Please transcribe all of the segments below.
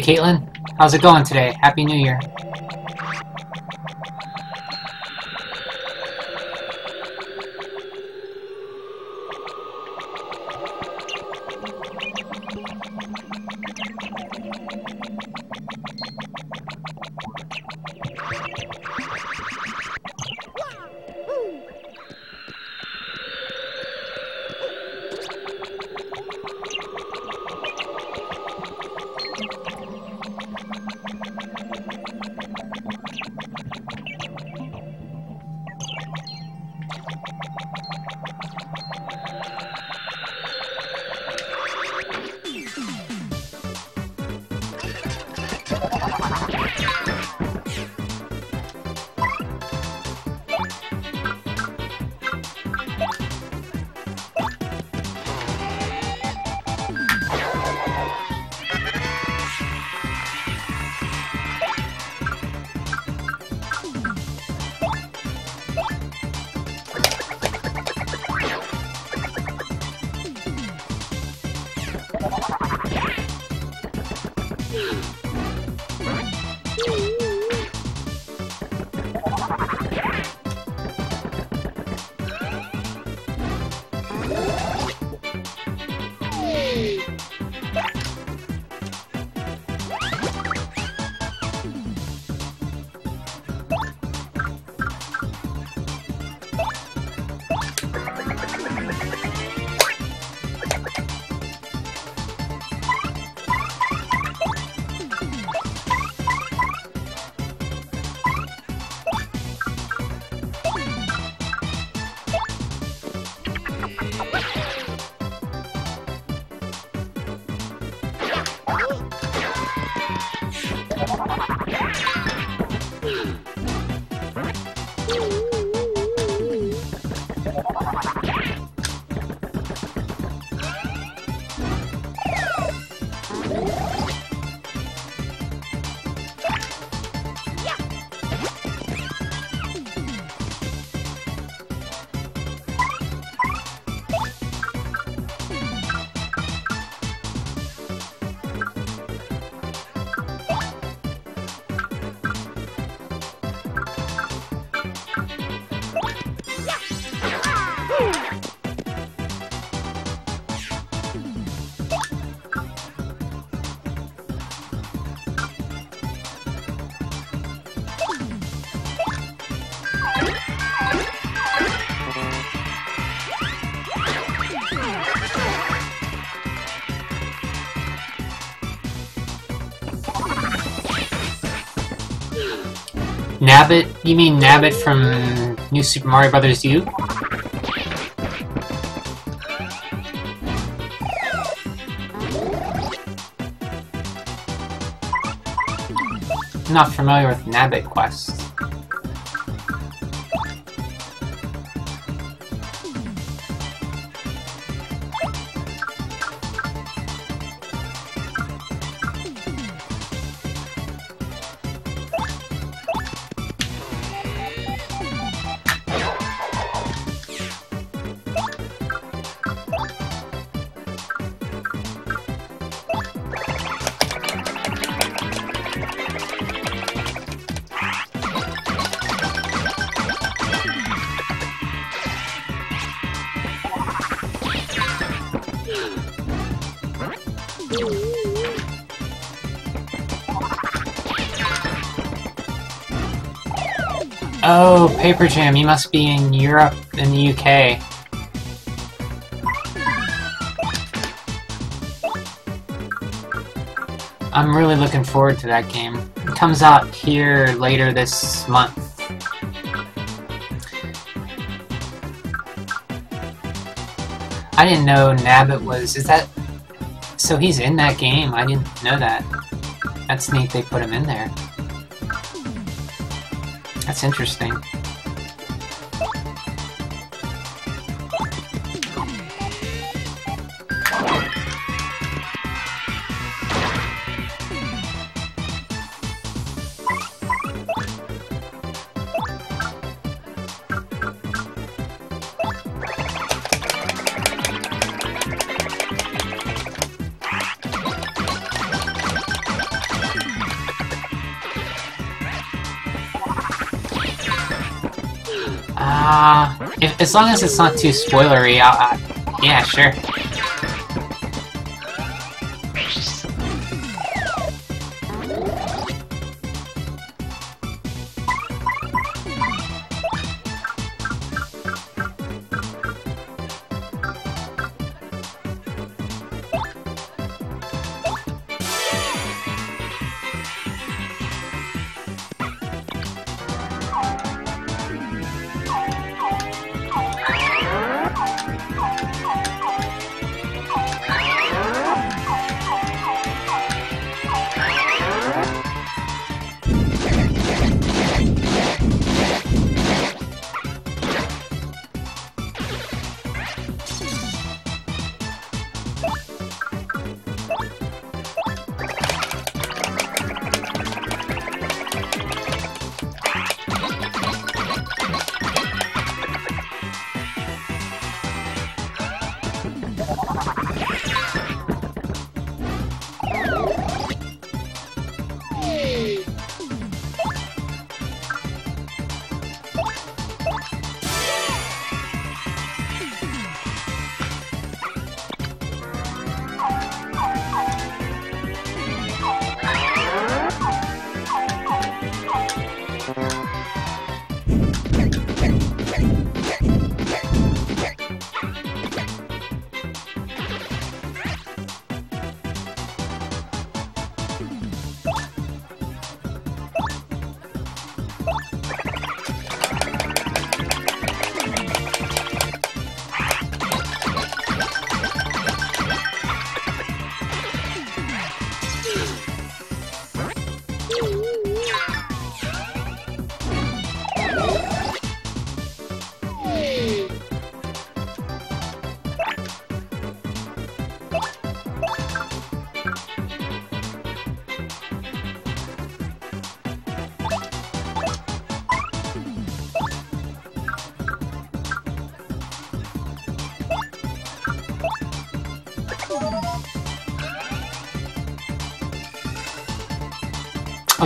Hey, Caitlin. How's it going today? Happy New Year. Nabbit? You mean Nabbit from New Super Mario Bros. U? Not familiar with Nabbit Quest. Paper Jam, you must be in Europe and the UK. I'm really looking forward to that game. It comes out here later this month. I didn't know Nabbit was... Is that... So he's in that game? I didn't know that. That's neat they put him in there. That's interesting. As long as it's not too spoilery, I'll, uh, yeah, sure. Yeah!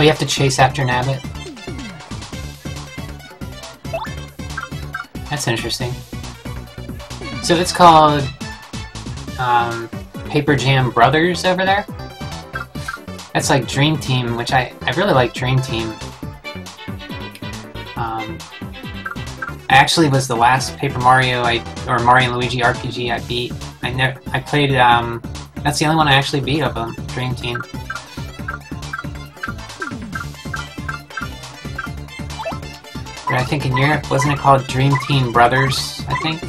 You have to chase after Nabbit? That's interesting. So it's called um, Paper Jam Brothers over there? That's like Dream Team, which I, I really like Dream Team. Um, I actually was the last Paper Mario I or Mario and Luigi RPG I beat. I never I played um, that's the only one I actually beat of them, Dream Team. I think in Europe, wasn't it called Dream Team Brothers, I think?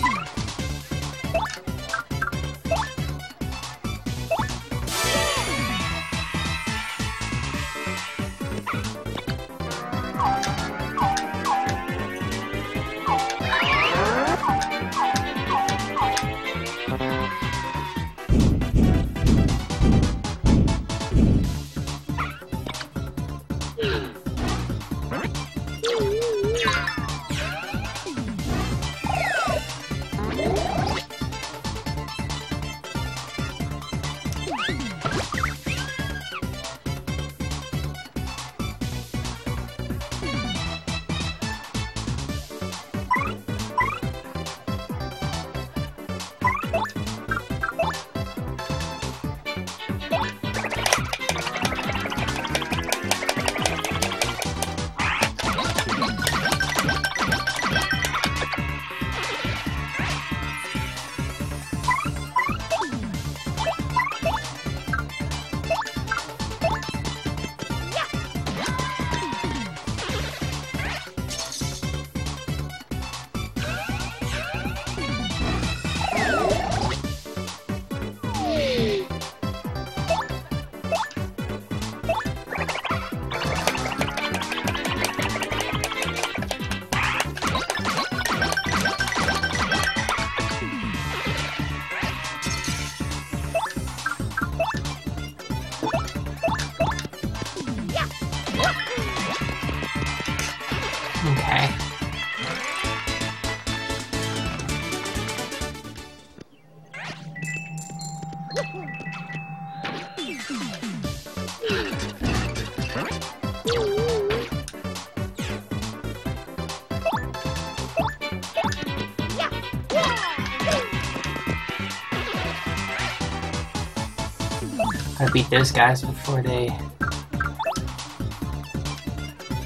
Gotta beat those guys before they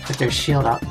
put their shield up.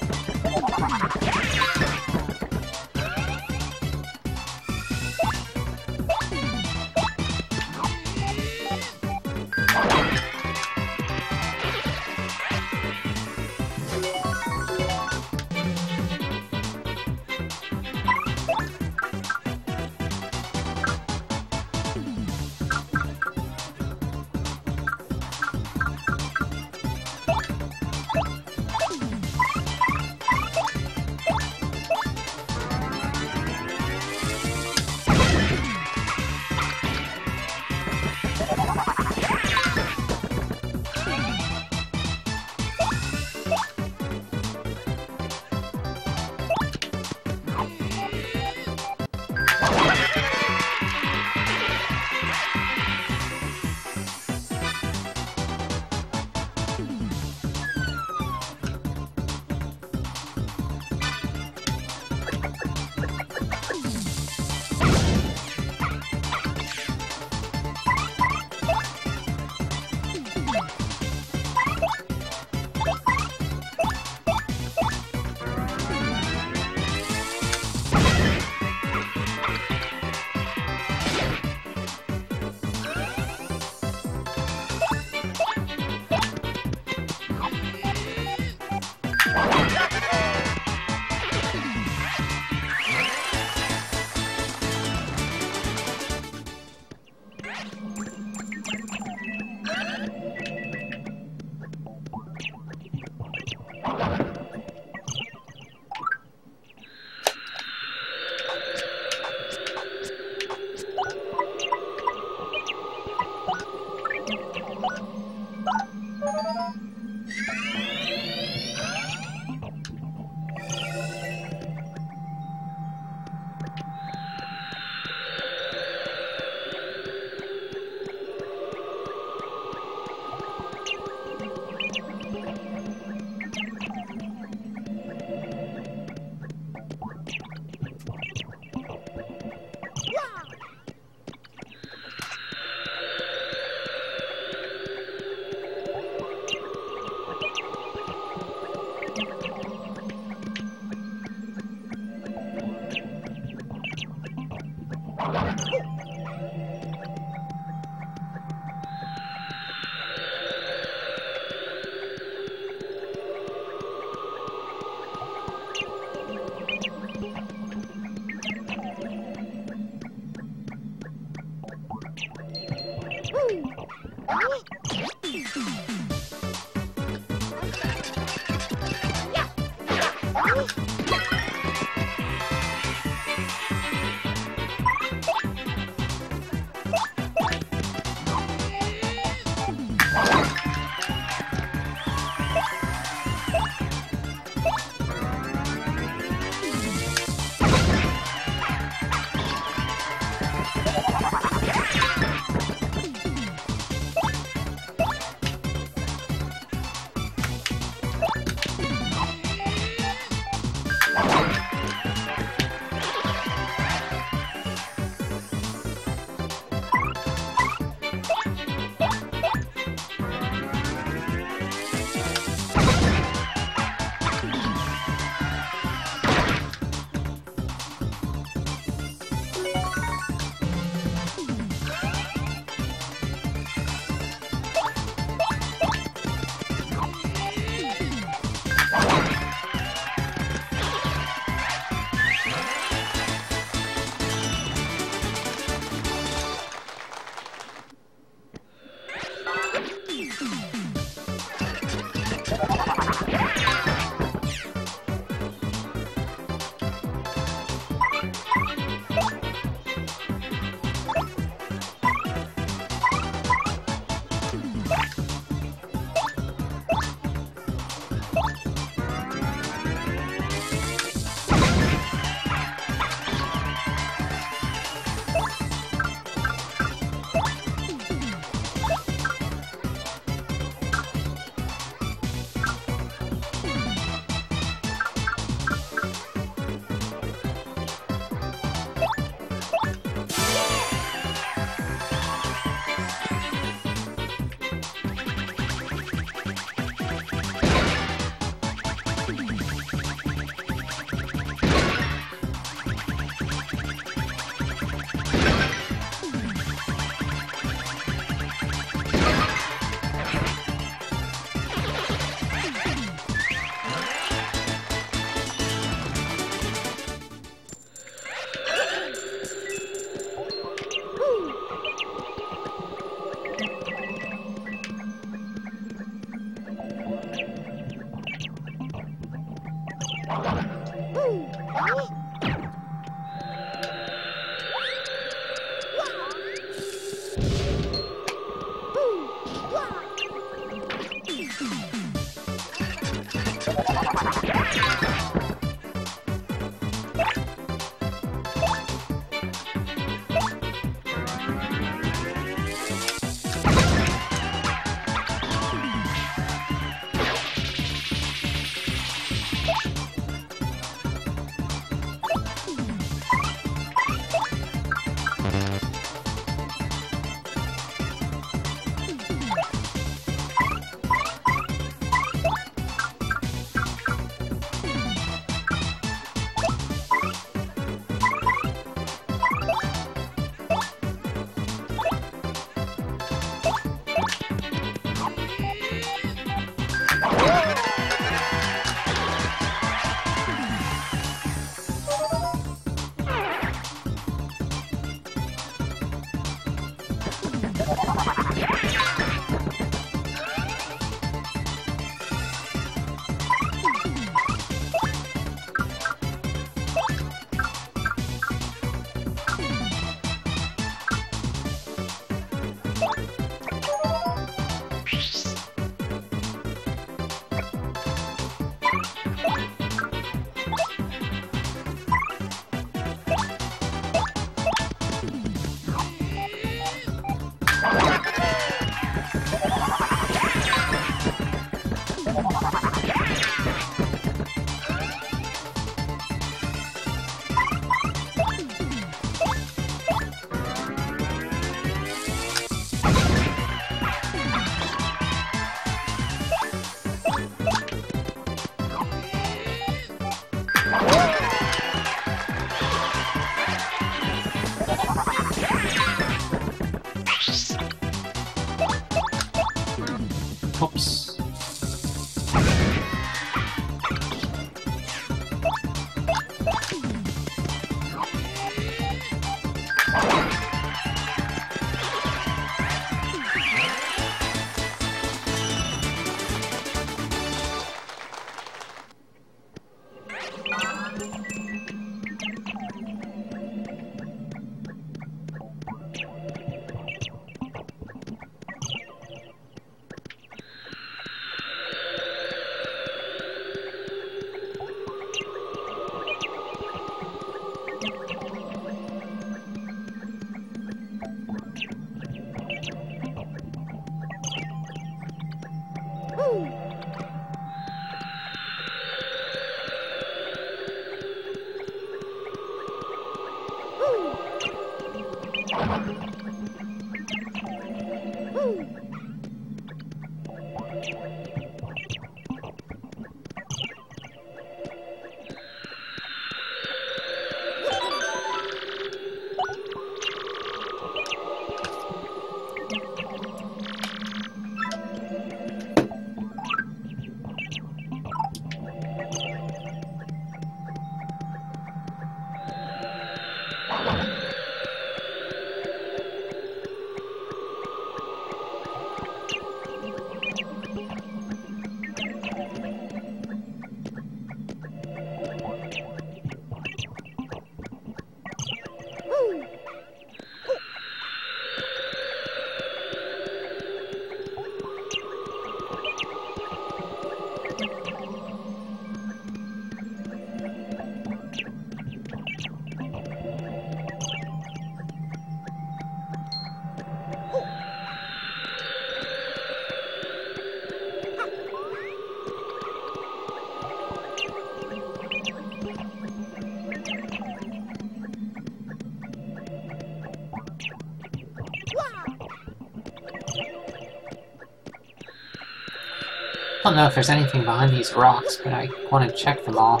Don't know if there's anything behind these rocks, but I want to check them all.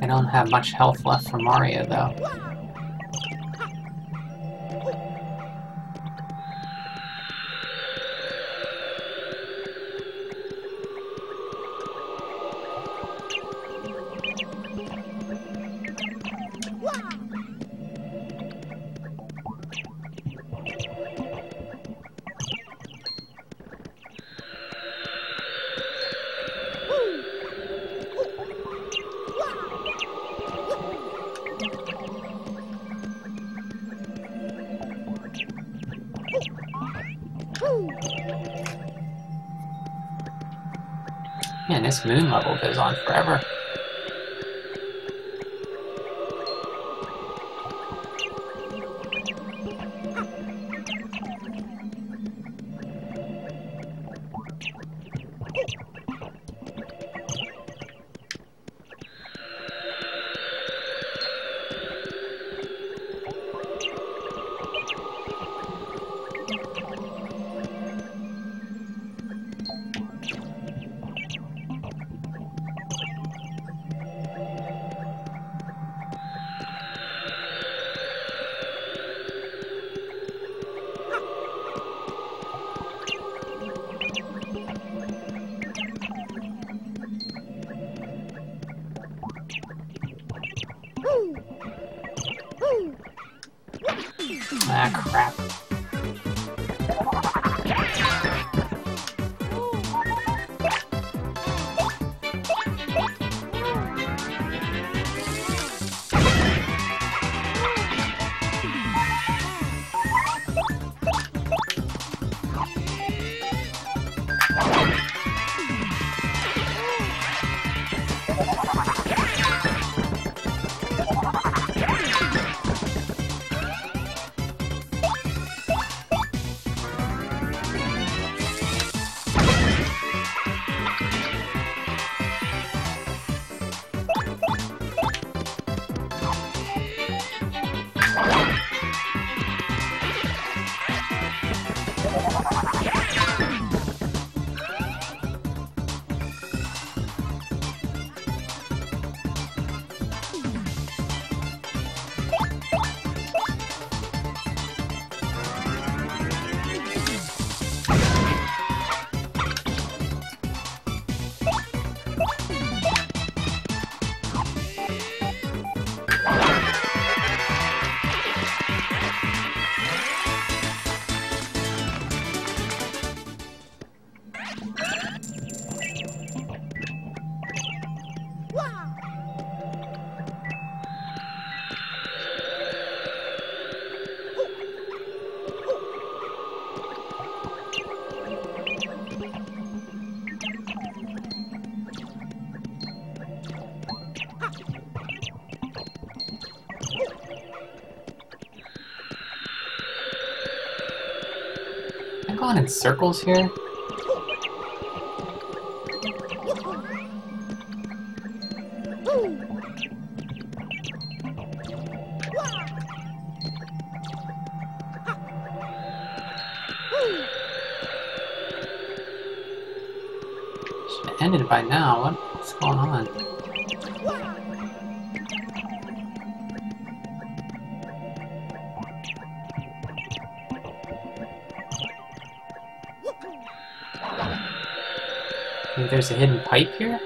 I don't have much health left for Mario, though. Goes on forever. In circles here? There's a hidden pipe here?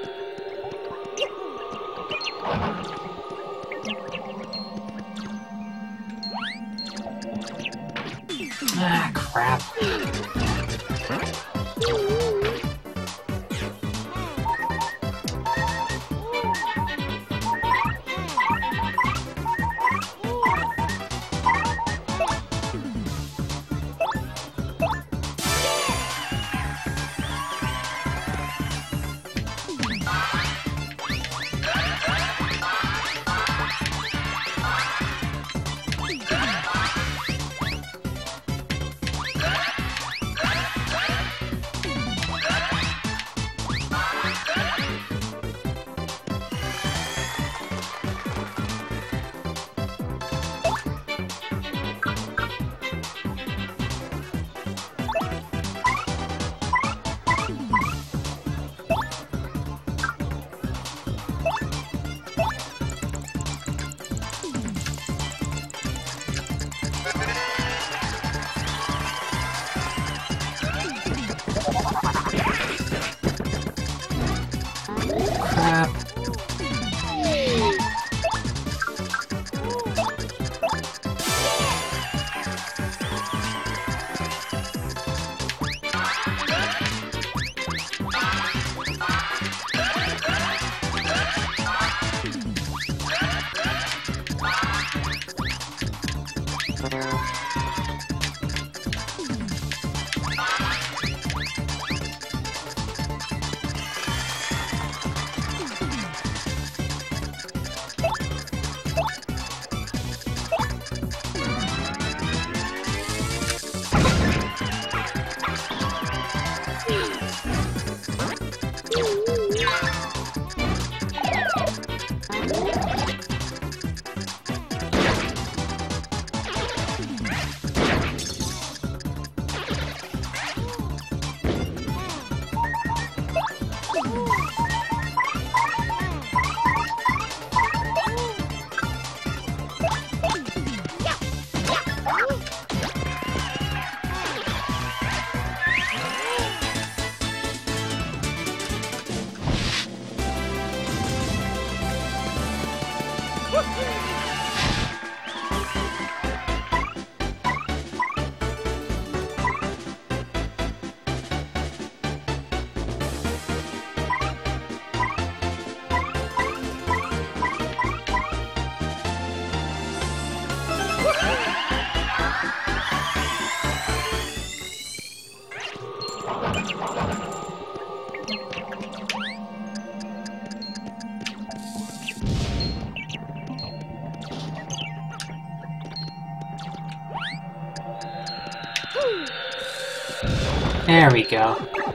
There we go.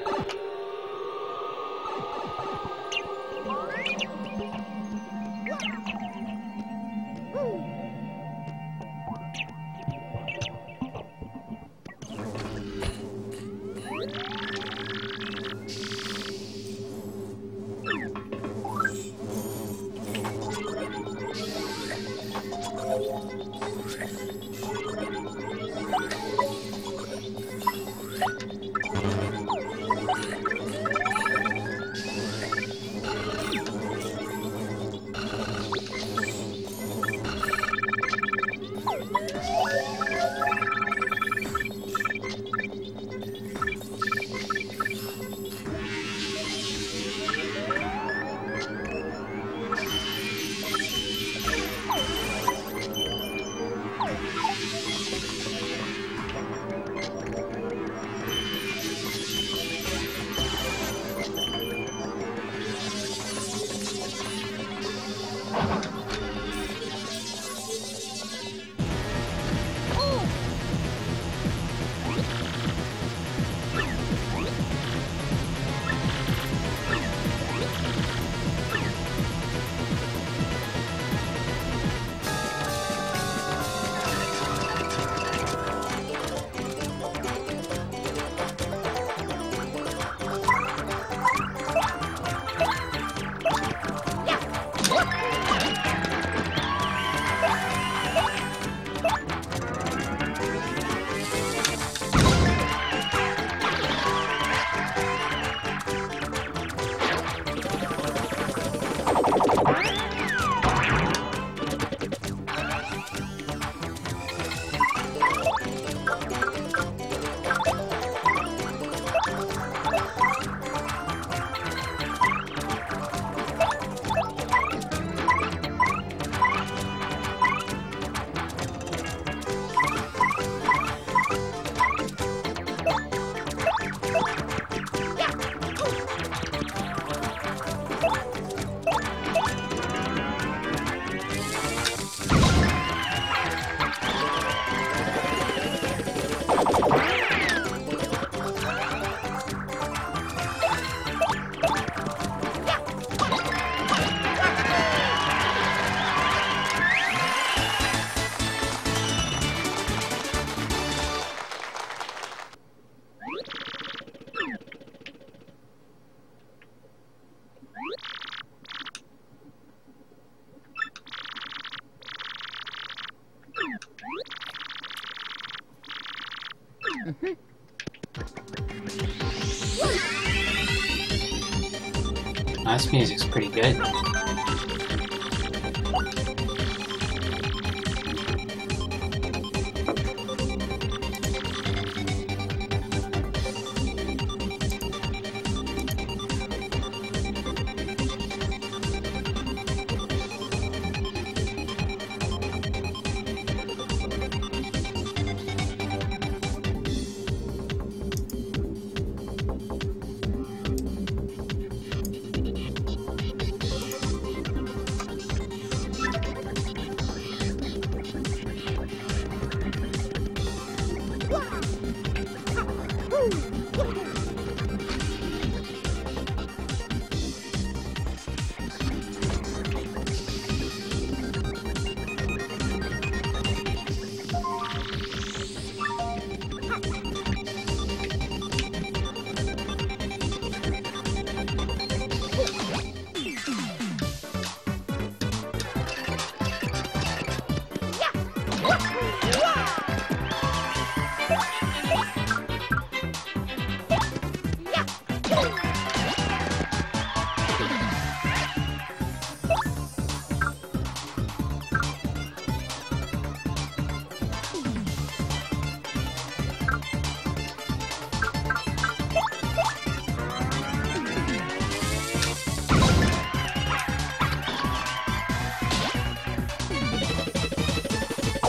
Oh, music's pretty good.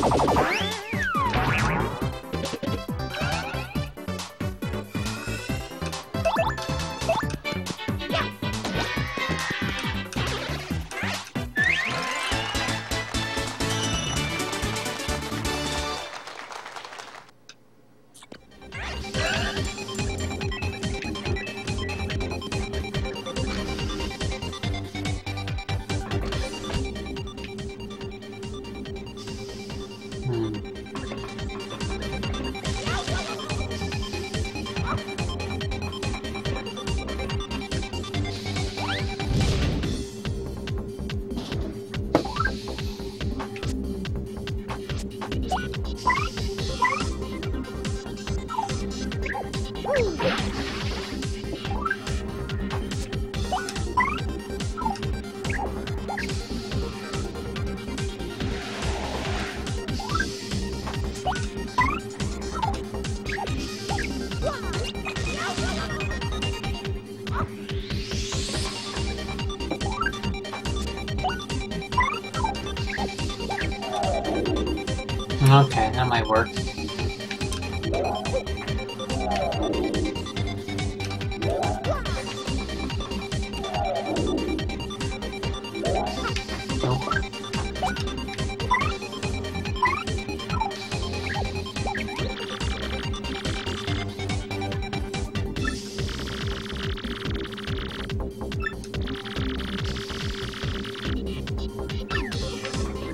Hmm. Oh. Okay, that might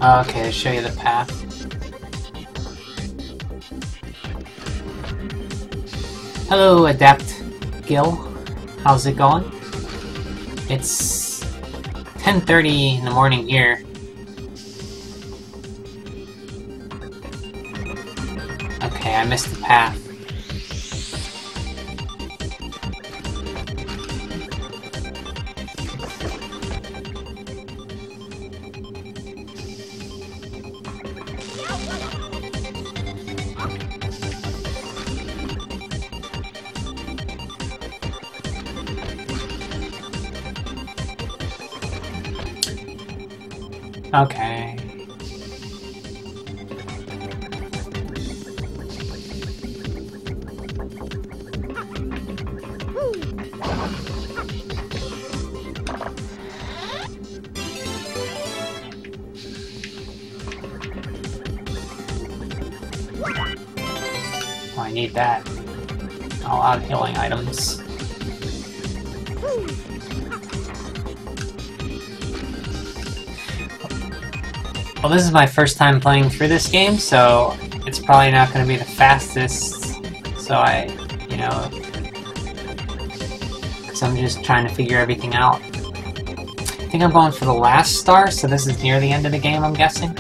Okay, show you the Hello, Adept Gil. How's it going? It's 10.30 in the morning here. Okay, I missed the path. Out healing items. Well, this is my first time playing through this game, so it's probably not going to be the fastest. So I, you know, because I'm just trying to figure everything out. I think I'm going for the last star, so this is near the end of the game, I'm guessing.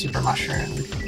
Super mushroom.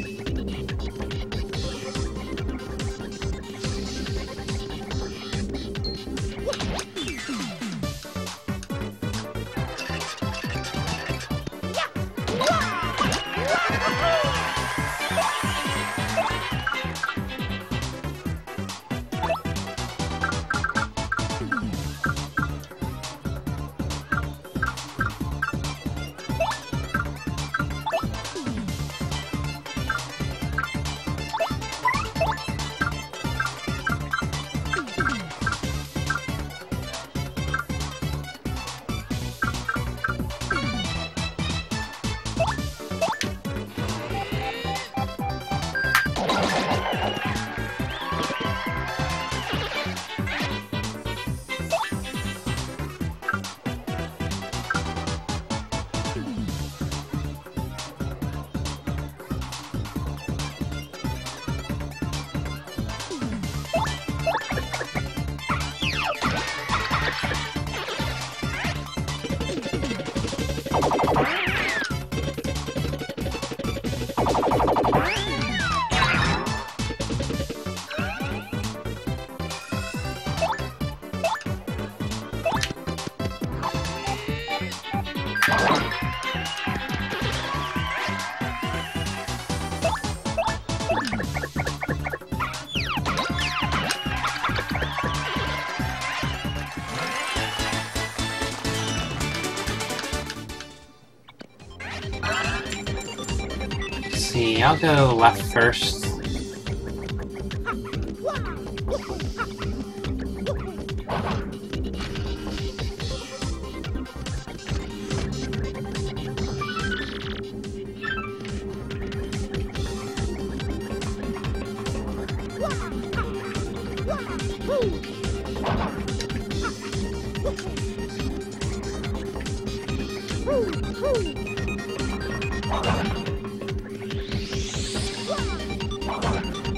I'll go left first.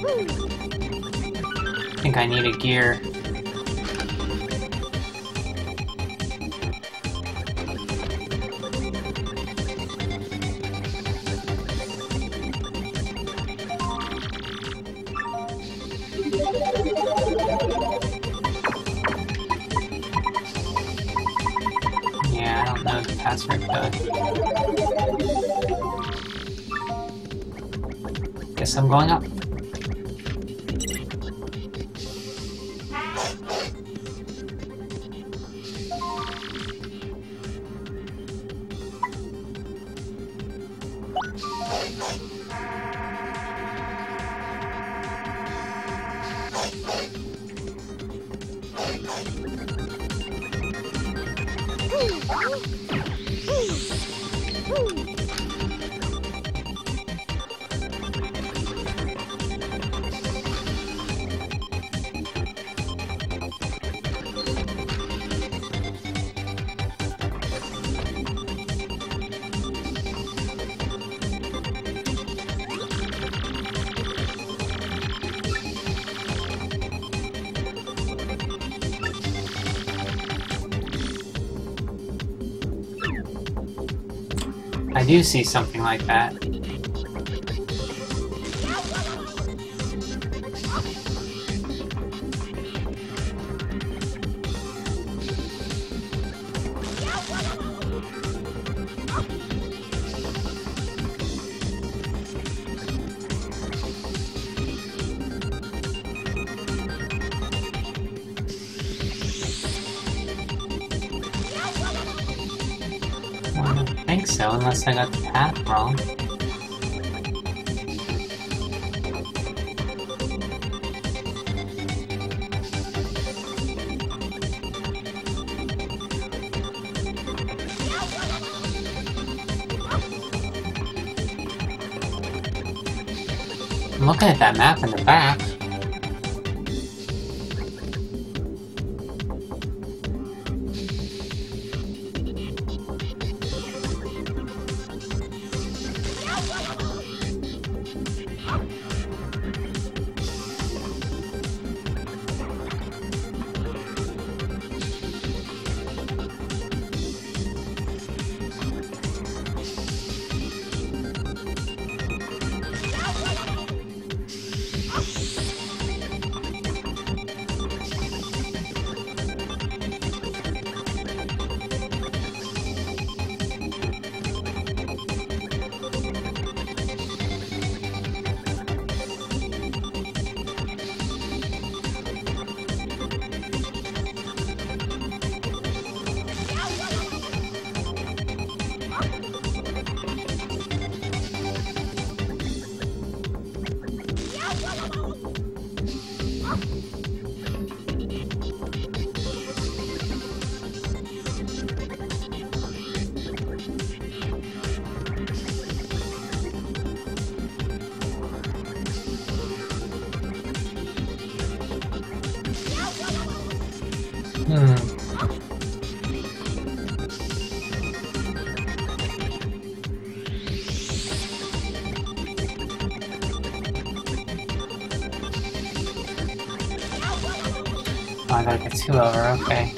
I think I need a gear. Do see something like that. I gotta get two over, okay.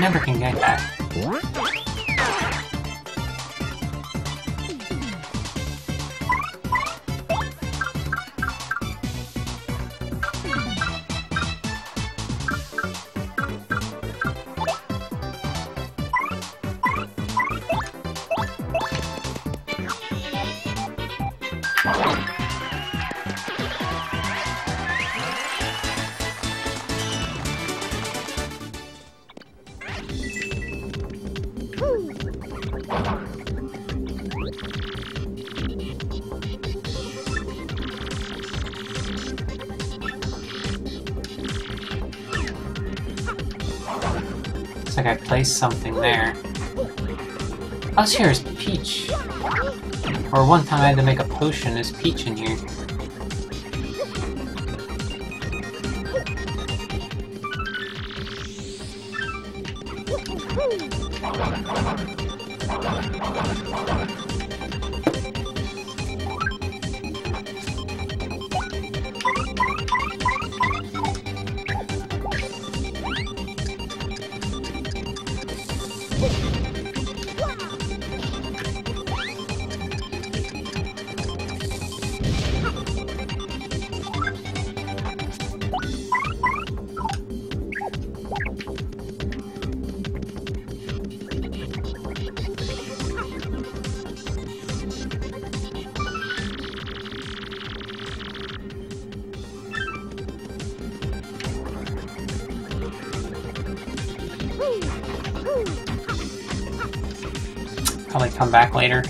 Never can get that. I something there. Was here as Peach. Or one time I had to make a potion as Peach in here. Later.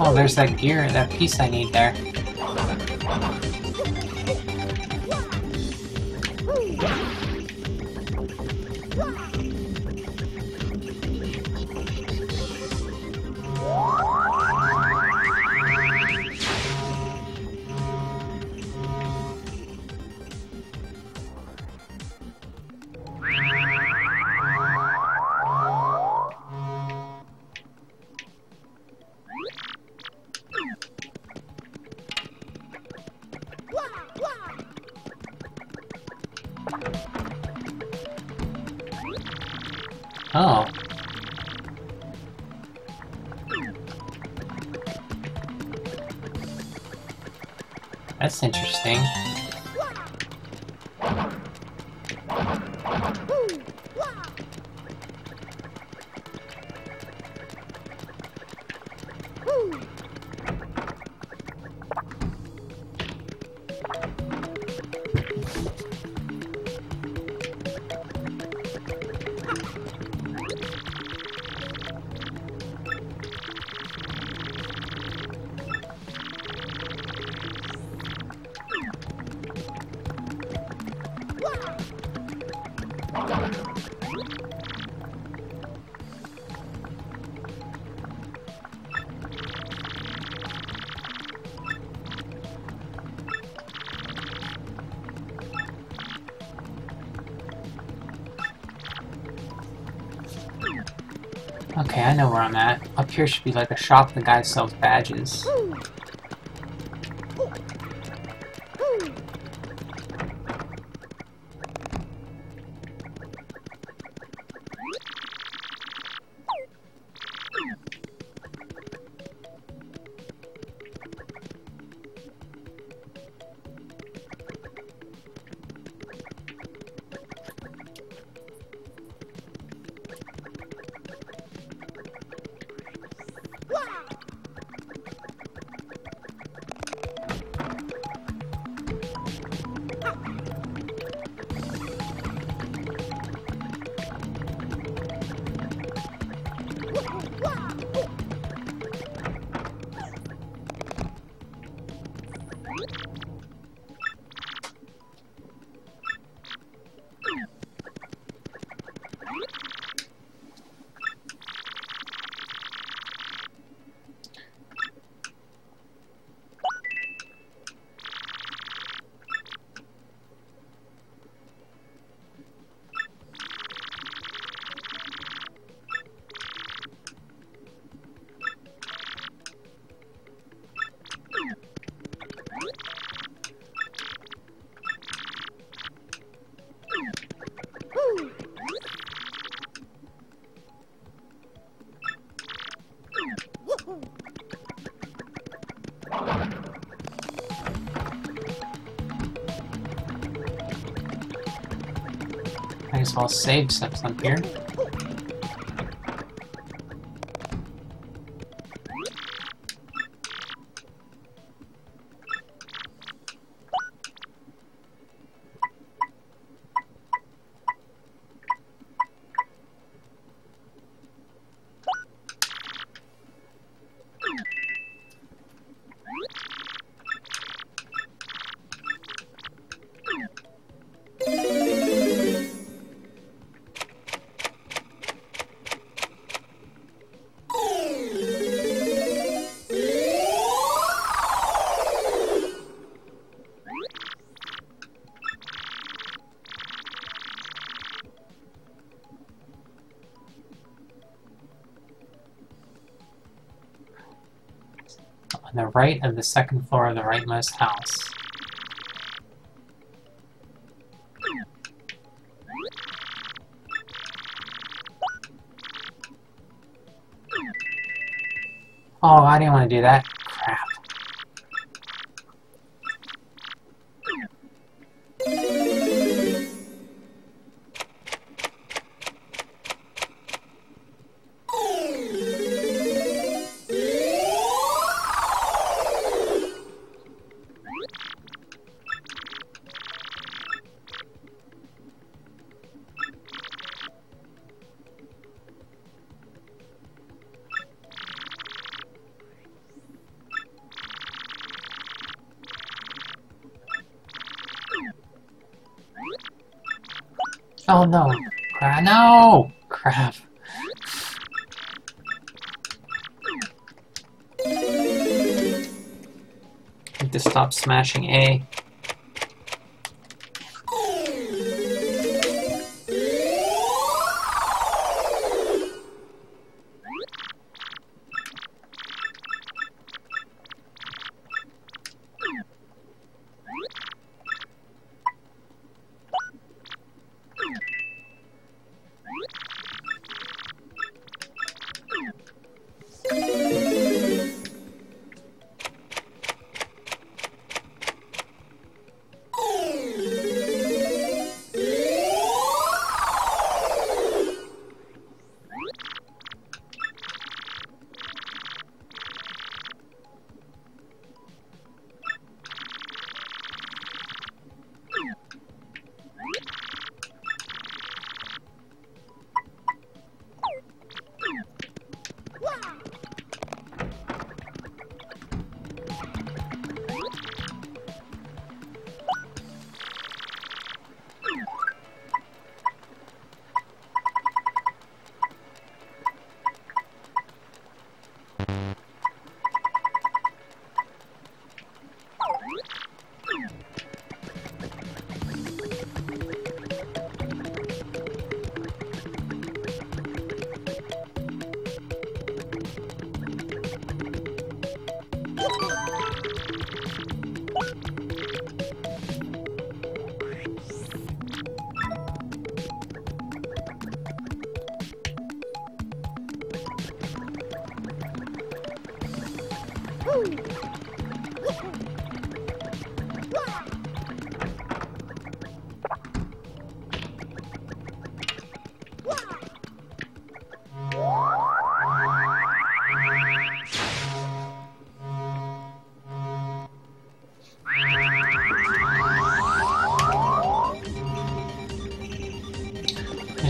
Oh, there's that gear, that piece I need there. I know where I'm at. Up here should be like a shop the guy sells badges. As save steps up here. Right of the second floor of the rightmost house. Oh, I didn't want to do that. No! Crap! No! Crap! Need to stop smashing A.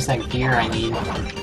that gear I need.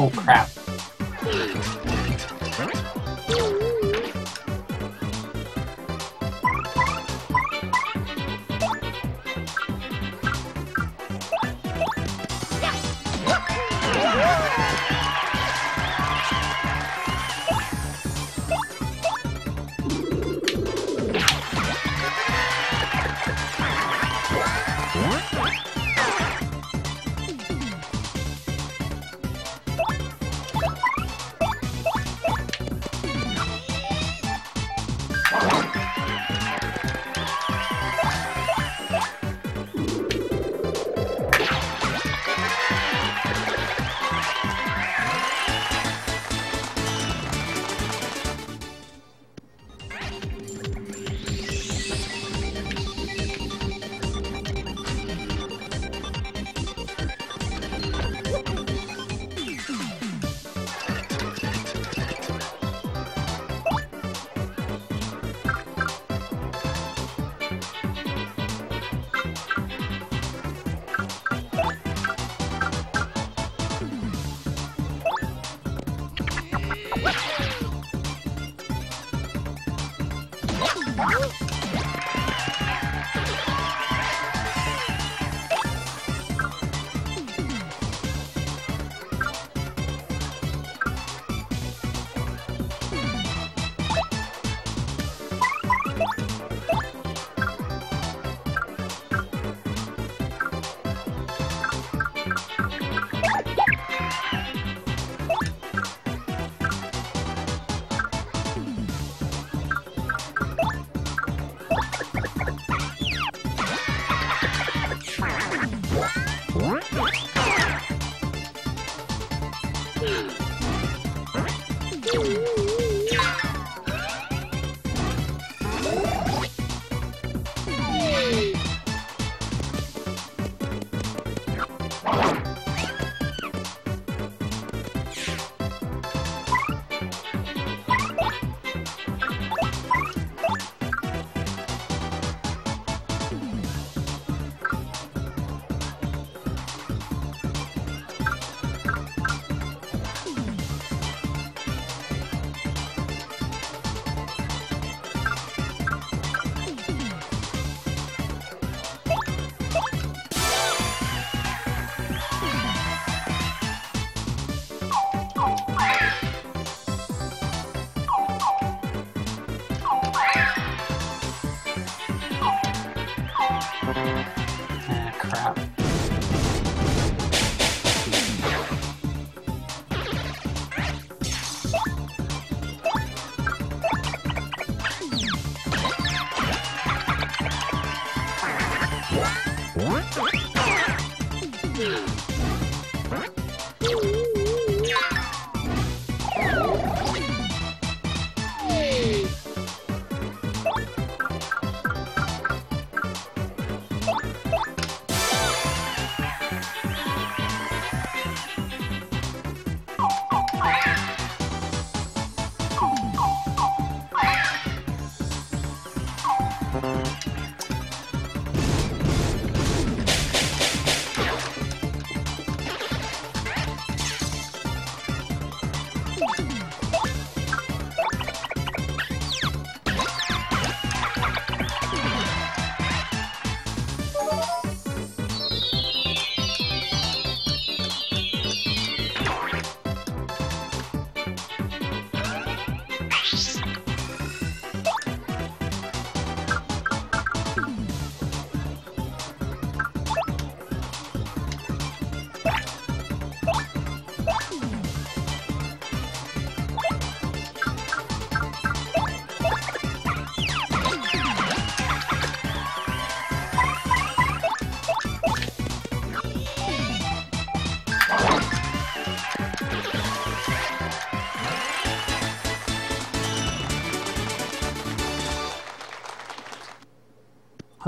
Oh, crap.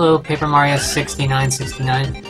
Paper Mario 6969.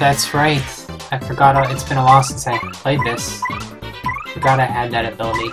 That's right. I forgot. It's been a while since I played this. Forgot I had that ability.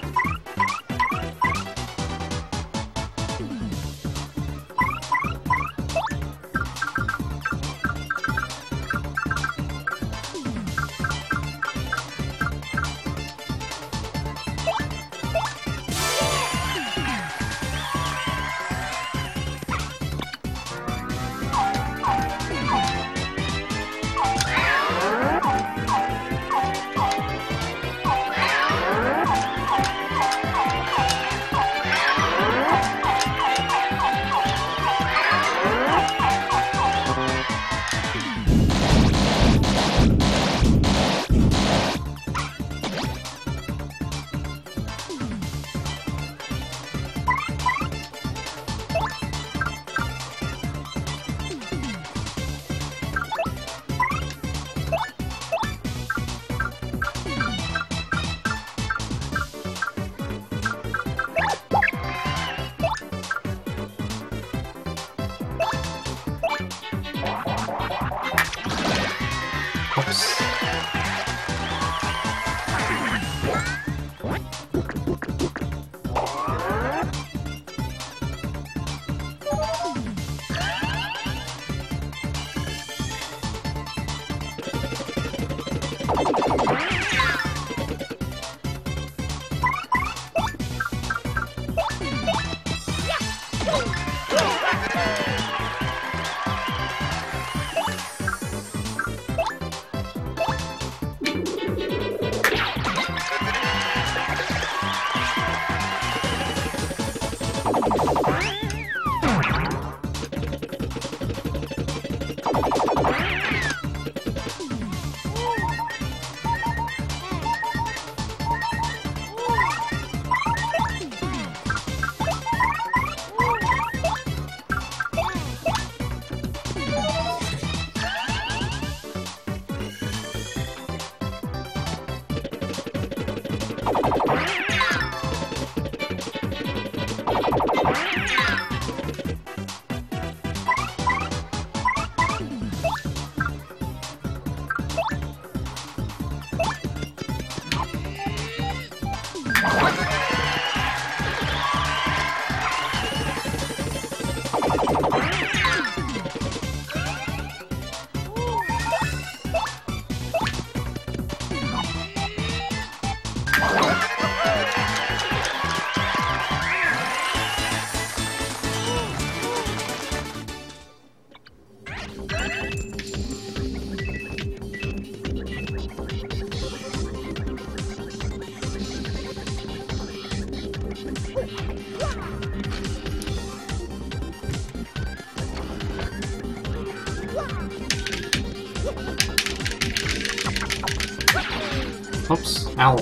Oops. Ow.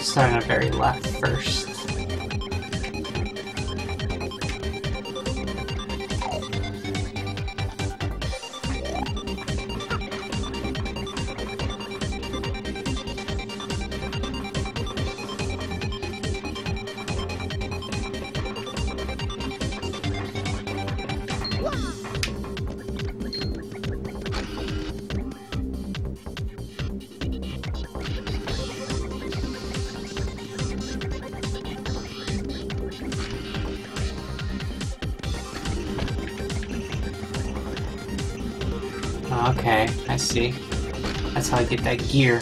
Starting at very left first. See. That's how I get that gear.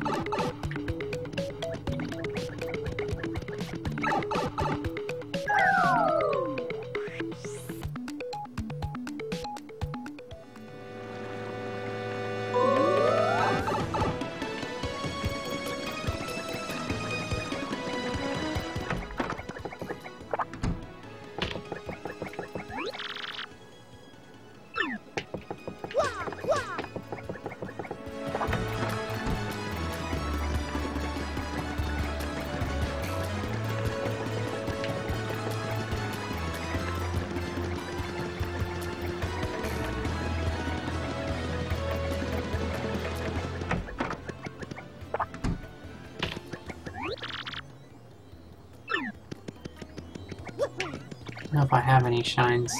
Don't know if I have any shines.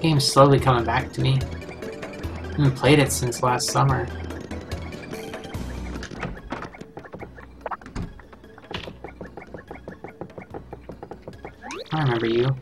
Game's slowly coming back to me. I haven't played it since last summer. I remember you.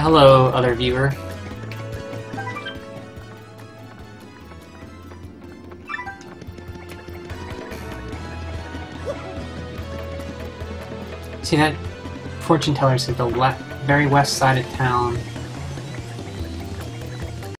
Hello, other viewer. See that fortune teller's at the very west side of town.